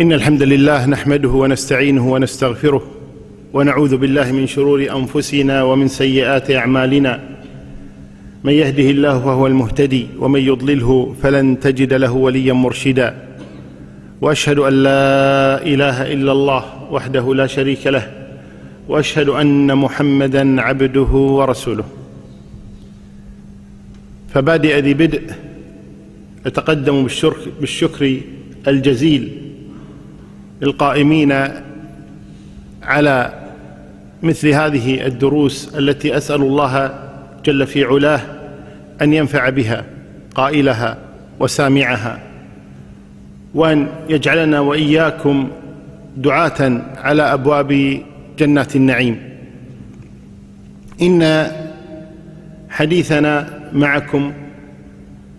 إن الحمد لله نحمده ونستعينه ونستغفره ونعوذ بالله من شرور أنفسنا ومن سيئات أعمالنا. من يهده الله فهو المهتدي ومن يضلله فلن تجد له وليا مرشدا. وأشهد أن لا إله إلا الله وحده لا شريك له. وأشهد أن محمدا عبده ورسوله. فبادئ ذي بدء بالشكر, بالشكر الجزيل. للقائمين على مثل هذه الدروس التي أسأل الله جل في علاه أن ينفع بها قائلها وسامعها وأن يجعلنا وإياكم دعاة على أبواب جنات النعيم. إن حديثنا معكم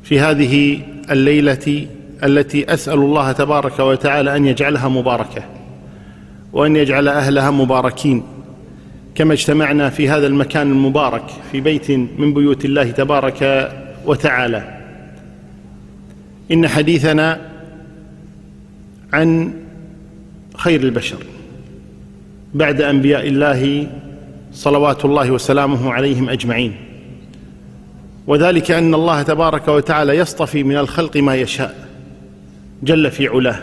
في هذه الليلة التي أسأل الله تبارك وتعالى أن يجعلها مباركة وأن يجعل أهلها مباركين. كما اجتمعنا في هذا المكان المبارك في بيت من بيوت الله تبارك وتعالى. إن حديثنا عن خير البشر. بعد أنبياء الله صلوات الله وسلامه عليهم أجمعين. وذلك أن الله تبارك وتعالى يصطفي من الخلق ما يشاء. جل في علاه.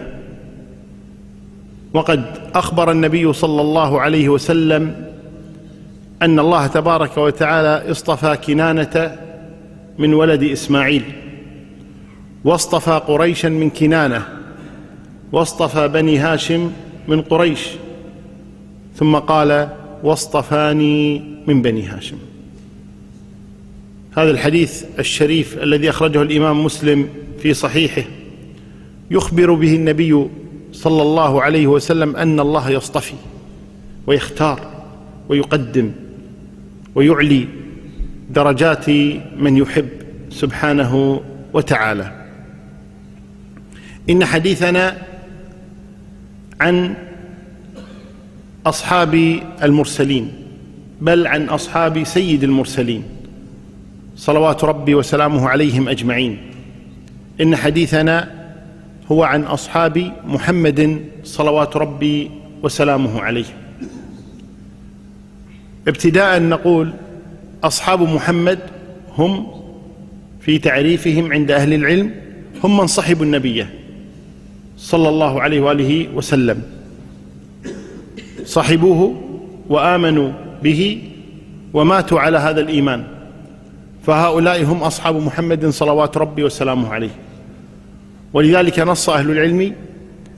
وقد أخبر النبي صلى الله عليه وسلم أن الله تبارك وتعالى اصطفى كنانة من ولد إسماعيل واصطفى قريشا من كنانة واصطفى بني هاشم من قريش ثم قال واصطفاني من بني هاشم. هذا الحديث الشريف الذي أخرجه الإمام مسلم في صحيحه. يخبر به النبي صلى الله عليه وسلم أن الله يصطفي ويختار ويقدم ويعلي درجات من يحب سبحانه وتعالى. إن حديثنا عن أصحاب المرسلين بل عن أصحاب سيد المرسلين صلوات ربي وسلامه عليهم أجمعين. إن حديثنا هو عن أصحاب محمد صلوات ربي وسلامه عليه. ابتداء نقول أصحاب محمد هم في تعريفهم عند أهل العلم هم من صحبوا النبي صلى الله عليه وآله وسلم. صحبوه وآمنوا به وماتوا على هذا الإيمان. فهؤلاء هم أصحاب محمد صلوات ربي وسلامه عليه. ولذلك نص أهل العلم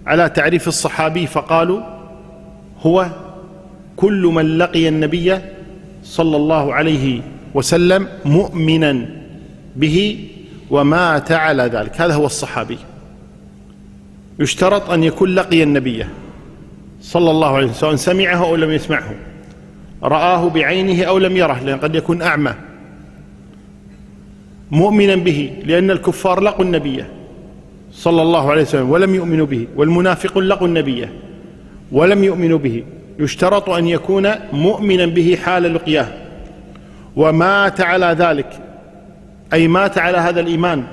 على تعريف الصحابي فقالوا هو كل من لقي النبي صلى الله عليه وسلم مؤمنا به ومات على ذلك. هذا هو الصحابي. يشترط أن يكون لقي النبي صلى الله عليه وسلم سواء سمعه أو لم يسمعه رآه بعينه أو لم يره لأن قد يكون أعمى مؤمنا به لأن الكفار لقوا النبي. صلى الله عليه وسلم ولم يؤمنوا به. والمنافقون لقوا النبي. ولم يؤمنوا به. يشترط أن يكون مؤمنا به حال لقياه ومات على ذلك. أي مات على هذا الإيمان.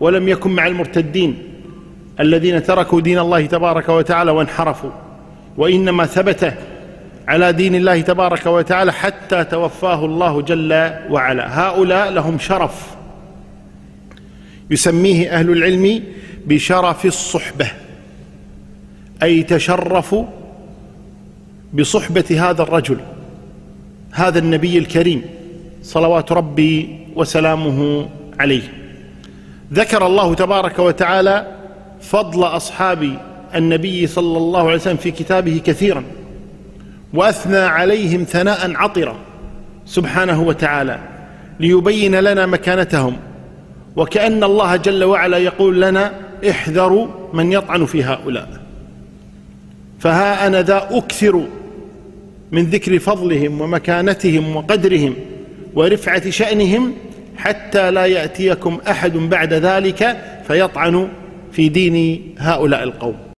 ولم يكن مع المرتدين. الذين تركوا دين الله تبارك وتعالى وانحرفوا. وإنما ثبت على دين الله تبارك وتعالى حتى توفاه الله جل وعلا. هؤلاء لهم شرف. يسميه أهل العلم بشرف الصحبة أي تشرفوا بصحبة هذا الرجل هذا النبي الكريم صلوات ربي وسلامه عليه. ذكر الله تبارك وتعالى فضل أصحاب النبي صلى الله عليه وسلم في كتابه كثيرا وأثنى عليهم ثناء عطرا سبحانه وتعالى ليبين لنا مكانتهم. وكأن الله جل وعلا يقول لنا احذروا من يطعن في هؤلاء. فها أنا ذا أكثر من ذكر فضلهم ومكانتهم وقدرهم ورفعة شأنهم حتى لا يأتيكم أحد بعد ذلك فيطعن في دين هؤلاء القوم.